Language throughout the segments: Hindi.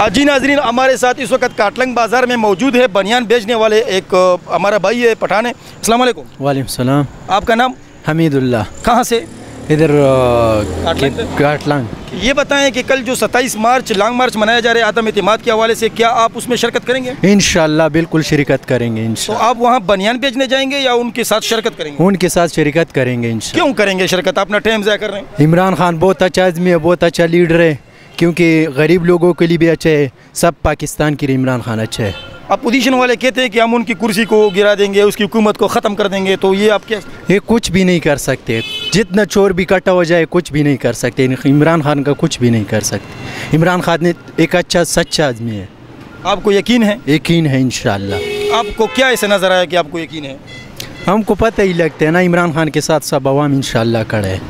जी नाजरीन हमारे साथ इस वक्त काटलंग बाज़ार में मौजूद है बनियान बेचने वाले एक हमारा भाई है पठान। है अस्सलाम वालेकुम। वालेकुम सलाम। आपका नाम? हमीदुल्ला कहाँ से? इधर काटलांग ये बताएँ कि कल जो 27 मार्च लॉन्ग मार्च मनाया जा रहा है आतम इतिमाद के हवाले से क्या आप उसमें शिरकत करेंगे? इन बिल्कुल शिरकत करेंगे तो आप वहाँ बनियान बेचने जाएँगे या उनके साथ शिरकत करेंगे? उनके साथ शिरकत करेंगे क्यों करेंगे शिरकत? अपना टाइम ज़ाया कर रहे हैं। इमरान खान बहुत अच्छा आदमी है बहुत अच्छा लीडर है। क्योंकि गरीब लोगों के लिए भी अच्छा है। सब पाकिस्तान के लिए इमरान खान अच्छा है। अपोजिशन वाले कहते हैं कि हम उनकी कुर्सी को गिरा देंगे उसकी हुकूमत को ख़त्म कर देंगे तो ये आप क्या ये कुछ भी नहीं कर सकते। जितना चोर भी इकट्ठा हो जाए कुछ भी नहीं कर सकते। इमरान खान का कुछ भी नहीं कर सकते। इमरान खान ने एक अच्छा सच्चा आदमी है। आपको यकीन है? यकीन है इन आपको क्या ऐसे नज़र आया कि आपको यकीन है? हमको पता ही लगता है ना इमरान खान के साथ सब अवाम इन खड़े है।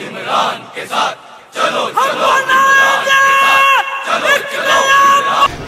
इमरान के साथ। चलो चलो।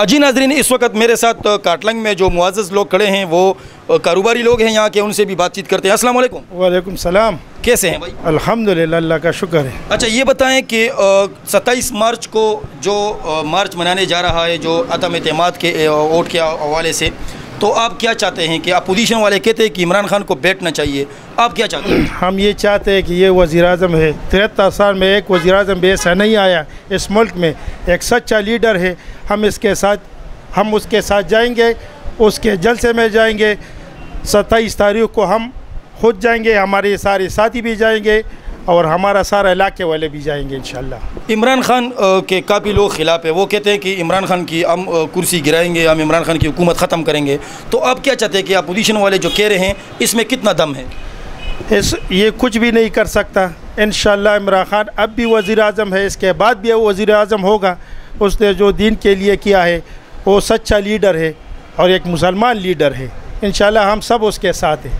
जी नाजरीन इस वक्त मेरे साथ काटलंग में जो मुआज़ लोग खड़े हैं वो कारोबारी लोग हैं यहाँ के उनसे भी बातचीत करते हैं। अस्सलाम वालेकुम। वालेकुम सलाम। कैसे हैं भाई? अल्हम्दुलिल्लाह अल्लाह का शुक्र है। अच्छा ये बताएँ कि सत्ताईस मार्च को जो मार्च मनाने जा रहा है जो अतम अतमाद के वोट के हवाले से तो आप क्या चाहते हैं कि अपोजिशन वाले कहते हैं कि इमरान खान को बैठना चाहिए? आप क्या चाहते हैं? हम ये चाहते हैं कि ये वज़ी अजम है। तिहत्तर साल में एक वज़ी अजम भी ऐसा नहीं आया इस मुल्क में। एक सच्चा लीडर है। हम इसके साथ हम उसके साथ जाएँगे उसके जलसे में जाएँगे। सत्ताईस तारीख को हम खुद जाएँगे हमारे सारे साथी भी जाएँगे और हमारा सारा इलाके वाले भी जाएँगे इन इमरान खान के काफ़ी लोग खिलाफ है। वो कहते हैं कि इमरान खान की हम कुर्सी गिराएँगे हम इमरान खान की हुकूमत ख़त्म करेंगे। तो आप क्या चाहते हैं कि अपोजिशन वाले जो कह रहे हैं इसमें कितना दम है? इस ये कुछ भी नहीं कर सकता। इन इमरान खान अब भी वज़ी अजम है इसके बाद भी वो वज़ी अजम होगा। उसने जो दीन के लिए किया है वो सच्चा लीडर है और एक मुसलमान लीडर है। इन हम सब उसके साथ हैं।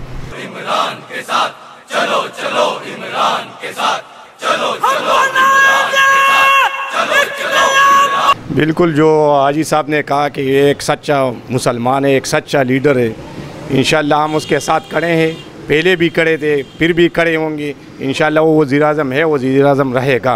बिल्कुल जो हाजी साहब ने कहा कि ये एक सच्चा मुसलमान है एक सच्चा लीडर है इन हम उसके साथ खड़े हैं। पहले भी खड़े थे फिर भी खड़े होंगे इन वो वज़ी अजम है वज़ी अजम रहेगा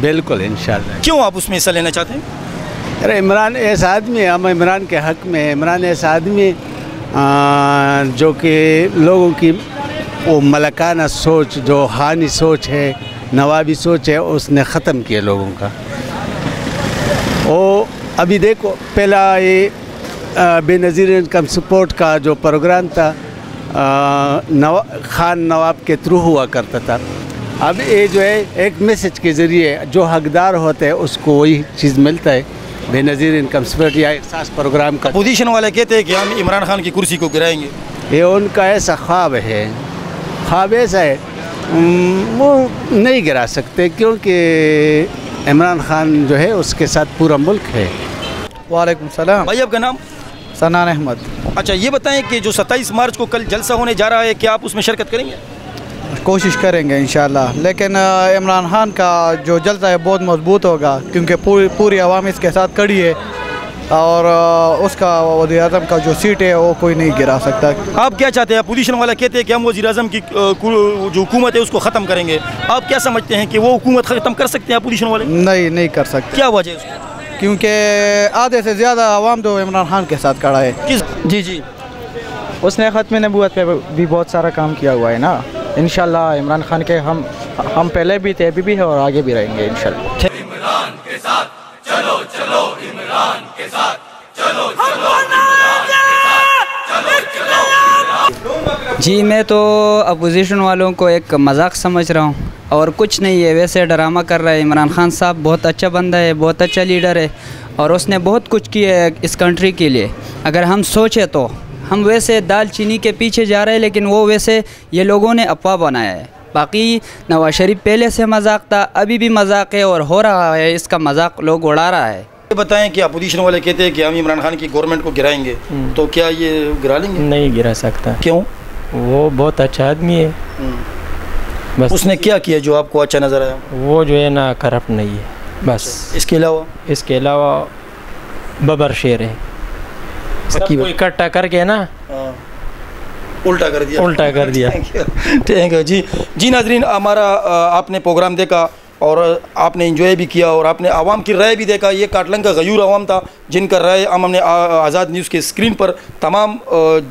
बिल्कुल इन क्यों आप उसमें हिस्सा लेना चाहते हैं अरे इमरान ऐसा आदमी हम इमरान के हक में। इमरान ऐसा आदमी जो कि लोगों की, वो मलकाना सोच, जो हानि सोच है, नवाबी सोच है, उसने ख़त्म किया लोगों का। वो अभी देखो, पहला ये बेनज़ीर इनकम सपोर्ट का जो प्रोग्राम था नवा, खान नवाब के थ्रू हुआ करता था। अब ये जो है, एक मैसेज के ज़रिए जो हकदार होते हैं, उसको वही चीज़ मिलता है। बेनज़ीर इनकम या एहसास प्रोग्राम का अपोजिशन वाले कहते हैं कि हम इमरान खान की कुर्सी को गिराएँगे। ये उनका ऐसा ख्वाब है। ख्वाब ऐसा है वो नहीं गिरा सकते क्योंकि इमरान खान जो है उसके साथ पूरा मुल्क है। वालेकुम सलाम। भाई आपका नाम? सनान अहमद। अच्छा ये बताएँ कि जो 27 मार्च को कल जलसा होने जा रहा है क्या आप उसमें शिरकत करेंगे? कोशिश करेंगे इन लेकिन इमरान खान का जो जलसा है बहुत मज़बूत होगा क्योंकि पूरी पूरी आवाम इसके साथ खड़ी है और उसका वजी अजम का जो सीट है वो कोई नहीं गिरा सकता। आप क्या चाहते हैं? अपोजिशन वाला कहते हैं कि हम वजी अजम की जो हुकूमत है उसको ख़त्म करेंगे। आप क्या समझते हैं कि वो हुकूमत ख़त्म कर सकते हैं अपोजिशन वाले? नहीं नहीं कर सकते। क्या वजह क्योंकि आधे से ज़्यादा आवाम तो इमरान खान के साथ खड़ा है। किस जी जी। उसने ख़त्म नबूत पर भी बहुत सारा काम किया हुआ है ना? इन इमरान खान के हम हम पहले भी थे अभी भी है और आगे भी रहेंगे इन जी मैं तो अपोजिशन वालों को एक मज़ाक समझ रहा हूँ और कुछ नहीं है वैसे ड्रामा कर रहा है इमरान खान साहब। बहुत अच्छा बंदा है बहुत अच्छा लीडर है और उसने बहुत कुछ किया है इस कंट्री के लिए। अगर हम सोचें तो। हम वैसे दाल चीनी के पीछे जा रहे हैं लेकिन वो वैसे ये लोगों ने अफवाह बनाया है। बाकी नवाज़ शरीफ पहले से मज़ाक था अभी भी मज़ाक है और हो रहा है इसका मज़ाक लोग उड़ा रहा है। बताएँ कि अपोजिशन वाले कहते हैं कि हम इमरान खान की गवर्नमेंट को गिराएँगे तो क्या ये गिरा लेंगे? नहीं गिरा सकता। क्यों? वो बहुत अच्छा आदमी है। बस उसने क्या किया जो आपको अच्छा नज़र आया? वो जो है ना करप्ट नहीं है बस। इसके अलावा? इसके अलावा बबर शेर है। सबको इकट्ठा करके ना? हाँ, उल्टा कर दिया। उल्टा कर दिया। थैंक यू जी जी नाजरीन हमारा आपने प्रोग्राम देखा। और आपने इंजॉय भी किया और आपने आवाम की राय भी देखा। ये काटलंग का गयूर आवाम था, जिनका राय हम हमने आज़ाद न्यूज़ के स्क्रीन पर तमाम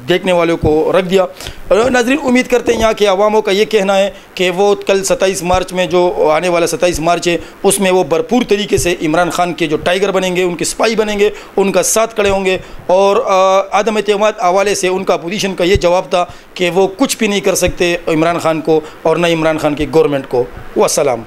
देखने वालों को रख दिया। नाजरीन, उम्मीद करते हैं यहाँ के आवामों का ये कहना है कि वो कल 27 मार्च में जो आने वाला 27 मार्च है, उसमें वो भरपूर तरीके से इमरान खान के जो टाइगर बनेंगे, उनके स्पाई बनेंगे, उनका साथ खड़े होंगे और आदम एतमाद हवाले से उनका अपोजिशन का ये जवाब था कि वो कुछ भी नहीं कर सकते इमरान खान को और न इमरान खान की गवर्नमेंट को। वसलाम